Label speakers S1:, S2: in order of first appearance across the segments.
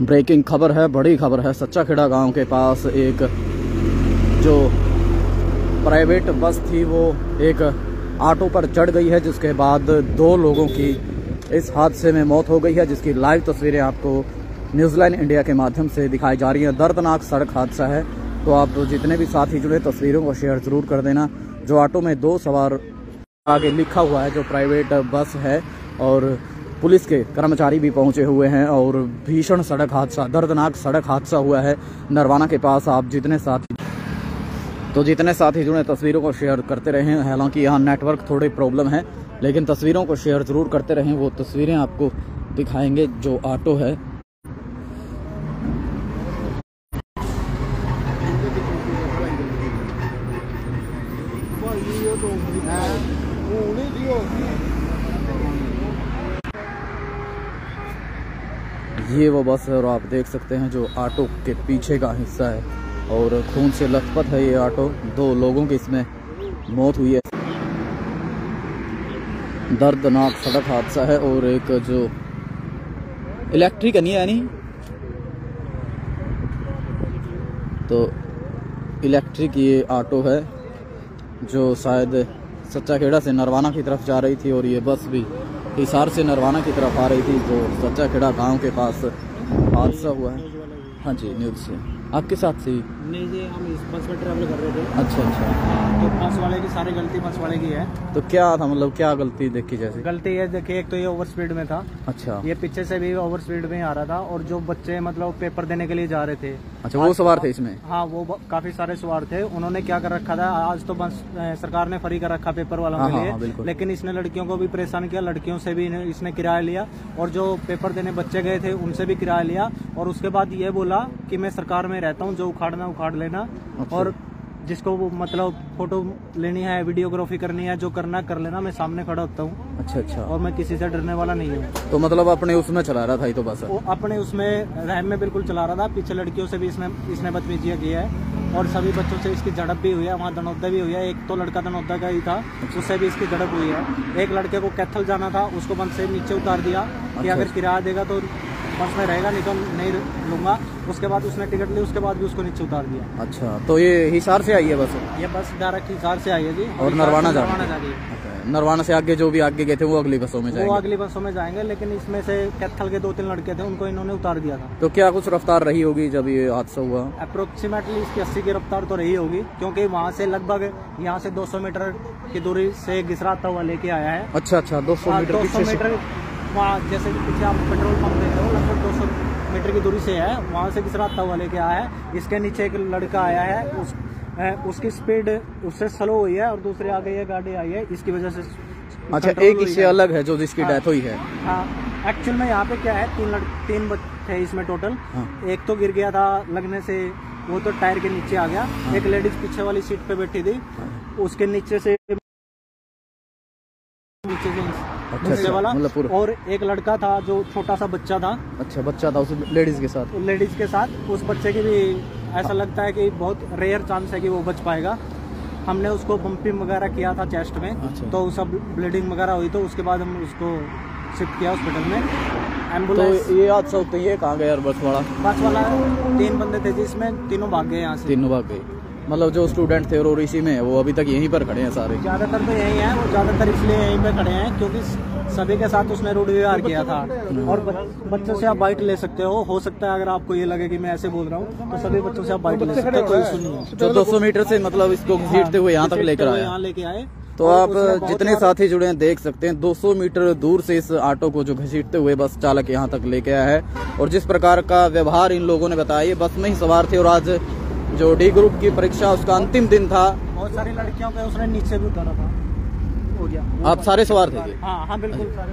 S1: Breaking खबर है, बड़ी खबर है। सच्चा खेड़ा गाँव के पास एक जो प्राइवेट बस थी, वो एक ऑटो पर चढ़ गई है, जिसके बाद दो लोगों की इस हादसे में मौत हो गई है, जिसकी लाइव तस्वीरें आपको न्यूजीलैंड इंडिया के माध्यम से दिखाई जा रही हैं। दर्दनाक सड़क हादसा है। तो आप तो जितने भी साथी जुड़े, तस्वीरों को शेयर ज़रूर कर देना। जो ऑटो में दो सवार आगे लिखा हुआ है, जो प्राइवेट बस है, और पुलिस के कर्मचारी भी पहुँचे हुए हैं और भीषण सड़क हादसा, दर्दनाक सड़क हादसा हुआ है नरवाना के पास। आप जितने साथी तो जितने साथी जुड़े, तस्वीरों को शेयर करते रहें। हालाँकि यहाँ नेटवर्क थोड़ी प्रॉब्लम है, लेकिन तस्वीरों को शेयर ज़रूर करते रहें। वो तस्वीरें आपको दिखाएँगे जो ऑटो है। ये वो बस है और आप देख सकते हैं जो ऑटो के पीछे का हिस्सा है और खून से लथपथ है ये ऑटो। दो लोगों की इसमें मौत हुई है। दर्दनाक सड़क हादसा है और एक जो इलेक्ट्रिक नहीं है नहीं तो इलेक्ट्रिक ये ऑटो है जो शायद सच्चा खेड़ा से नरवाना की तरफ़ जा रही थी और ये बस भी हिसार से नरवाना की तरफ़ आ रही थी जो सच्चा खेड़ा गाँव के पास हादसा हुआ है। हाँ जी न्यूज़ से। आपके साथ से
S2: नहीं जी हम इस बस में ट्रैवल कर रहे थे।
S1: अच्छा अच्छा।
S2: तो बस वाले की सारी गलती बस वाले की है।
S1: तो क्या था मतलब क्या गलती देखी जैसे?
S2: गलती ये देखिए एक तो ये ओवर स्पीड में था।
S1: अच्छा।
S2: ये पीछे से भी ओवर स्पीड में आ रहा था और जो बच्चे मतलब पेपर देने के लिए जा रहे थे।
S1: अच्छा वो सवार थे इसमें?
S2: हाँ वो काफ़ी सारे सवार थे। उन्होंने क्या कर रखा था आज तो बस सरकार ने फ्री कर रखा पेपर वालों
S1: हाँ,
S2: के
S1: हाँ,
S2: लिए।
S1: हाँ,
S2: लेकिन इसने लड़कियों को भी परेशान किया लड़कियों से भी इसने किराया लिया और जो पेपर देने बच्चे गए थे उनसे भी किराया लिया। और उसके बाद ये बोला कि मैं सरकार में रहता हूँ जो उखाड़ना उखाड़ लेना।
S1: अच्छा।
S2: और जिसको वो मतलब फ़ोटो लेनी है वीडियोग्राफी करनी है जो करना है कर लेना। मैं सामने खड़ा होता हूँ।
S1: अच्छा अच्छा।
S2: और मैं किसी से डरने वाला नहीं हूँ।
S1: तो मतलब अपने उसमें चला रहा था ये तो बस
S2: वो अपने उसमें रैम में बिल्कुल चला रहा था। पीछे लड़कियों से भी इसने इसने बदतमीजियाँ की है। और सभी बच्चों से इसकी झड़प भी हुई है। वहाँ दनौदा भी हुई है। एक तो लड़का दनौदा का ही था उससे भी इसकी झड़प हुई है। एक लड़के को कैथल जाना था उसको बंद से नीचे उतार दिया कि
S1: अच्छा।
S2: अगर किराया देगा तो बस में रहेगा नहीं तो नहीं लूँगा। उसके बाद उसने टिकट ली उसके बाद भी उसको नीचे उतार दिया।
S1: अच्छा तो ये हिसार से आई है बस?
S2: ये बस डायरेक्ट हिसार से आई है जी।
S1: और नरवाना जा
S2: रही है?
S1: अच्छा, नरवाना से आगे जो भी आगे गए थे वो अगली बसों में जाएँगे?
S2: वो अगली बसों में जाएँगे लेकिन इसमें से कैथल के दो तीन लड़के थे उनको इन्होंने उतार दिया था।
S1: तो क्या कुछ रफ्तार रही होगी जब ये हादसा हुआ?
S2: अप्रोक्सीमेटली इसकी 80 की रफ्तार तो रही होगी क्योंकि वहाँ से लगभग यहाँ से 200 मीटर की दूरी से गिसराता हुआ लेके आया है।
S1: अच्छा अच्छा 200 मीटर
S2: दो
S1: पीछे से।
S2: मीटर वहाँ जैसे पीछे आप पेट्रोल पंप रहे हो लगभग 200 मीटर की दूरी से है वहाँ से गिसराता हुआ लेके आया है? इसके नीचे एक लड़का आया है उस उसकी स्पीड उससे स्लो हुई है और दूसरे आगे ये गाड़ी आई है इसकी वजह से
S1: अच्छा एक इससे अलग है जो जिसकी
S2: हाँ।
S1: डेथ हुई है।
S2: हाँ एक्चुअल में यहाँ पे क्या है तीन लड़ तीन थे इसमें टोटल
S1: हाँ।
S2: एक तो गिर गया था लगने से वो तो टायर के नीचे आ गया। एक लेडीज़ पीछे वाली सीट पे बैठी थी। उसके नीचे से नीचे से
S1: अच्छा,
S2: वाला।
S1: मतलब
S2: और एक लड़का था जो छोटा सा बच्चा था।
S1: अच्छा बच्चा था उस लेडीज़ के साथ।
S2: लेडीज़ के साथ। उस बच्चे की भी ऐसा लगता है कि बहुत रेयर चांस है कि वो बच पाएगा। हमने उसको पंपिंग वगैरह किया था चेस्ट में
S1: अच्छा।
S2: तो सब ब्लीडिंग वगैरह हुई तो उसके बाद हम उसको शिफ्ट किया हॉस्पिटल में।
S1: तो
S2: एंबुलेंस
S1: ये हादसा होते ही ये कहाँ गया यार बस वाला?
S2: बस वाला तीन बंदे थे जिसमें तीनों भाग गए यहाँ से।
S1: तीनों भाग गए। मतलब जो स्टूडेंट थे और इसी में वो अभी तक यहीं पर खड़े हैं सारे।
S2: ज़्यादातर तो यही है वो ज़्यादातर इसलिए यहीं पे खड़े हैं क्योंकि सभी के साथ उसने रूढ़ व्यवहार किया था। और बच्चों से आप बाइट ले सकते हो हो सकता है अगर आपको ये लगे कि मैं ऐसे बोल रहा हूँ तो सभी बच्चों से आप बाइट ले सकते हो कोई है।
S1: जो 200 मीटर से मतलब इसको घसीटते हुए यहाँ तक लेकर आया।
S2: यहाँ लेके आए।
S1: तो आप जितने साथी जुड़े हैं देख सकते हैं 200 मीटर दूर से इस ऑटो को जो घसीटते हुए बस चालक यहाँ तक लेके आया है। और जिस प्रकार का व्यवहार इन लोगों ने बताया ये बस में ही सवार थे और आज जो डी ग्रुप की परीक्षा उसका अंतिम दिन था।
S2: बहुत सारी लड़कियों को उसने नीचे भी उतारा था। हो गया।
S1: आप सारे सवार थे?
S2: हाँ हाँ बिल्कुल सारे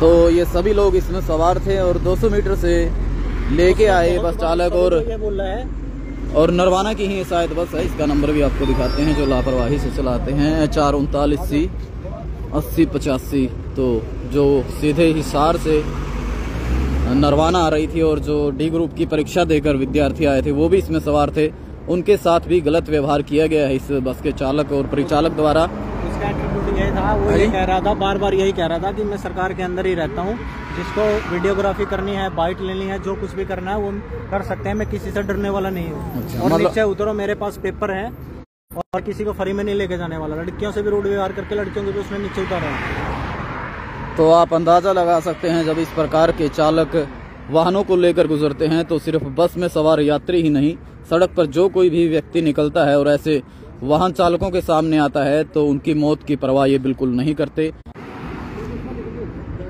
S1: तो ये सभी लोग इसमें सवार थे और 200 मीटर से लेके आए बस चालक और और नरवाना की ही शायद बस है इसका नंबर भी आपको दिखाते हैं जो लापरवाही से चलाते हैं। चार उनतालीस सी अस्सी पचासी तो जो सीधे हिसार से नरवाना आ रही थी और जो डी ग्रुप की परीक्षा देकर विद्यार्थी आए थे वो भी इसमें सवार थे। उनके साथ भी गलत व्यवहार किया गया है इस बस के चालक और परिचालक द्वारा।
S2: इसका एटीट्यूड यही था वो ये कह रहा था बार बार यही कह रहा था कि मैं सरकार के अंदर ही रहता हूँ जिसको वीडियोग्राफी करनी है बाइट लेनी है जो कुछ भी करना है वो कर सकते हैं मैं किसी से डरने वाला नहीं हूँ।
S1: अच्छा,
S2: और
S1: मतलब-
S2: नीचे उतरो मेरे पास पेपर है और किसी को फ्री में नहीं लेके जाने वाला लड़कियों से भी रोड व्यवहार करके लड़कियों को भी उसने नीचे उतारा। है
S1: तो आप अंदाज़ा लगा सकते हैं, जब इस प्रकार के चालक वाहनों को लेकर गुजरते हैं तो सिर्फ़ बस में सवार यात्री ही नहीं, सड़क पर जो कोई भी व्यक्ति निकलता है और ऐसे वाहन चालकों के सामने आता है तो उनकी मौत की परवाह ये बिल्कुल नहीं करते।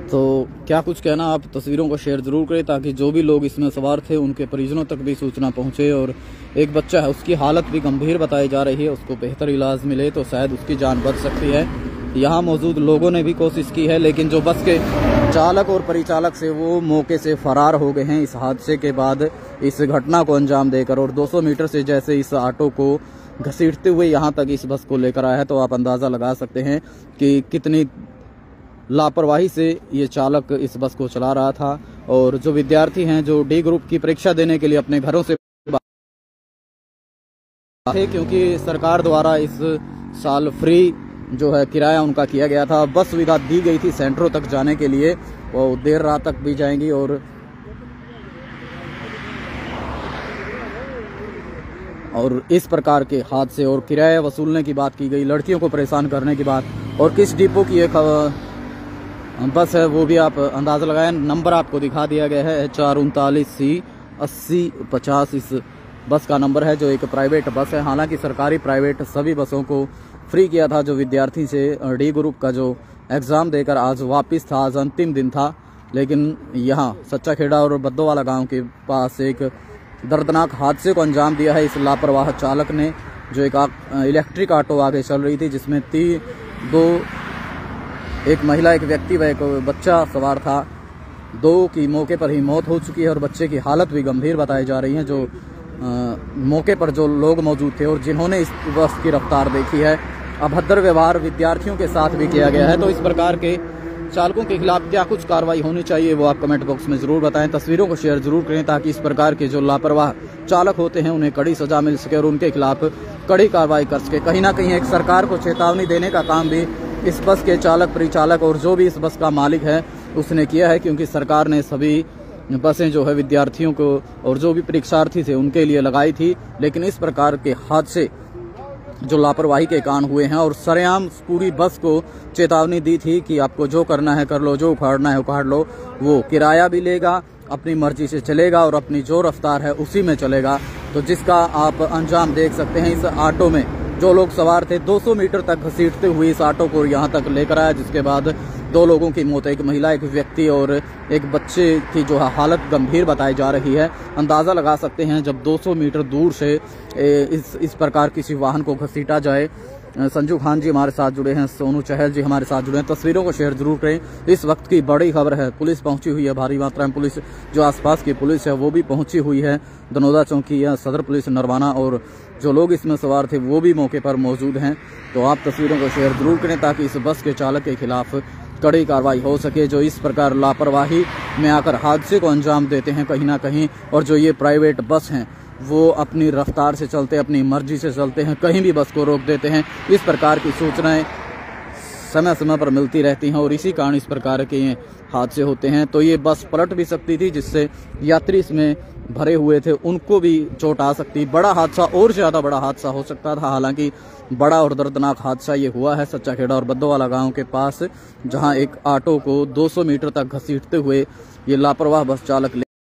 S1: तो क्या कुछ कहना, आप तस्वीरों को शेयर ज़रूर करें, ताकि जो भी लोग इसमें सवार थे, उनके परिजनों तक भी सूचना पहुँचे और एक बच्चा है, उसकी हालत भी गंभीर बताई जा रही है, उसको बेहतर इलाज मिले तो शायद उसकी जान बच सकती है। यहाँ मौजूद लोगों ने भी कोशिश की है, लेकिन जो बस के चालक और परिचालक से वो मौके से फरार हो गए हैं। इस हादसे के बाद इस घटना को अंजाम देकर और 200 मीटर से जैसे इस ऑटो को घसीटते हुए यहाँ तक इस बस को लेकर आया है तो आप अंदाज़ा लगा सकते हैं कि कितनी लापरवाही से ये चालक इस बस को चला रहा था और जो विद्यार्थी हैं जो डी ग्रुप की परीक्षा देने के लिए अपने घरों से क्योंकि सरकार द्वारा इस साल फ्री जो है किराया उनका किया गया था। बस सुविधा दी गई थी सेंटरों तक जाने के लिए। वो देर रात तक भी जाएँगी और और इस प्रकार के हादसे और किराया वसूलने की बात की गई, लड़कियों को परेशान करने की बात। और किस डिपो की एक बस है, वो भी आप अंदाज़ा लगाएँ। नंबर आपको दिखा दिया गया है चार उनतालीस सी, अस्सी, पचास। इस बस का नंबर है, जो एक प्राइवेट बस है। हालाँकि सरकारी प्राइवेट सभी बसों को फ्री किया था जो विद्यार्थी से डी ग्रुप का जो एग्ज़ाम देकर आज वापस था, आज अंतिम दिन था। लेकिन यहाँ सच्चा खेड़ा और बद्दोवाला गाँव के पास एक दर्दनाक हादसे को अंजाम दिया है इस लापरवाह चालक ने, जो एक इलेक्ट्रिक ऑटो आगे चल रही थी, जिसमें ती, दो, एक महिला, एक व्यक्ति व एक बच्चा सवार था। दो की मौके पर ही मौत हो चुकी है और बच्चे की हालत भी गंभीर बताई जा रही है, जो मौके पर जो लोग मौजूद थे और जिन्होंने इस बस की रफ्तार देखी है अभद्र व्यवहार विद्यार्थियों के साथ भी किया गया है। तो इस प्रकार के चालकों के खिलाफ क्या कुछ कार्रवाई होनी चाहिए, वो आप कमेंट बॉक्स में ज़रूर बताएँ। तस्वीरों को शेयर ज़रूर करें ताकि इस प्रकार के जो लापरवाह चालक होते हैं, उन्हें कड़ी सजा मिल सके और उनके खिलाफ कड़ी कार्रवाई कर सके। कहीं ना कहीं एक सरकार को चेतावनी देने का काम भी इस बस के चालक, परिचालक और जो भी इस बस का मालिक है, उसने किया है, क्योंकि सरकार ने सभी बसें जो है विद्यार्थियों को और जो भी परीक्षार्थी थे उनके लिए लगाई थी, लेकिन इस प्रकार के हादसे जो लापरवाही के कारण हुए हैं और सरेआम पूरी बस को चेतावनी दी थी कि आपको जो करना है कर लो, जो उखाड़ना है उखाड़ लो, वो किराया भी लेगा, अपनी मर्ज़ी से चलेगा और अपनी जो रफ्तार है उसी में चलेगा। तो जिसका आप अंजाम देख सकते हैं, इस ऑटो में जो लोग सवार थे। 200 मीटर तक घसीटते हुए इस ऑटो को यहाँ तक लेकर आया, जिसके बाद दो लोगों की मौत, एक महिला, एक व्यक्ति और एक बच्चे की जो हालत गंभीर बताई जा रही है। अंदाज़ा लगा सकते हैं, जब 200 मीटर दूर से इस इस प्रकार किसी वाहन को घसीटा जाए संजू खान जी हमारे साथ जुड़े हैं, सोनू चहल जी हमारे साथ जुड़े हैं। तस्वीरों को शेयर ज़रूर करें। इस वक्त की बड़ी खबर है, पुलिस पहुँची हुई है, भारी मात्रा में पुलिस, जो आसपास की पुलिस है, वो भी पहुँची हुई है। दनोदा चौकी या सदर पुलिस नरवाना और जो लोग इसमें सवार थे, वो भी मौके पर मौजूद हैं। तो आप तस्वीरों को शेयर ज़रूर करें, ताकि इस बस के चालक के खिलाफ कड़ी कार्रवाई हो सके, जो इस प्रकार लापरवाही में आकर हादसे को अंजाम देते हैं कहीं ना कहीं, और जो ये प्राइवेट बस हैं वो अपनी रफ्तार से चलते अपनी मर्ज़ी से चलते हैं, कहीं भी बस को रोक देते हैं। इस प्रकार की सूचनाएँ समय समय पर मिलती रहती हैं और इसी कारण इस प्रकार के हादसे होते हैं। तो ये बस पलट भी सकती थी, जिससे यात्री इसमें भरे हुए थे। उनको भी चोट आ सकती। बड़ा हादसा, और ज़्यादा बड़ा हादसा हो सकता था। हालाँकि बड़ा और दर्दनाक हादसा ये हुआ है सच्चा खेड़ा और बद्दोवाला गाँव के पास, जहाँ एक ऑटो को 200 मीटर तक घसीटते हुए ये लापरवाह बस चालक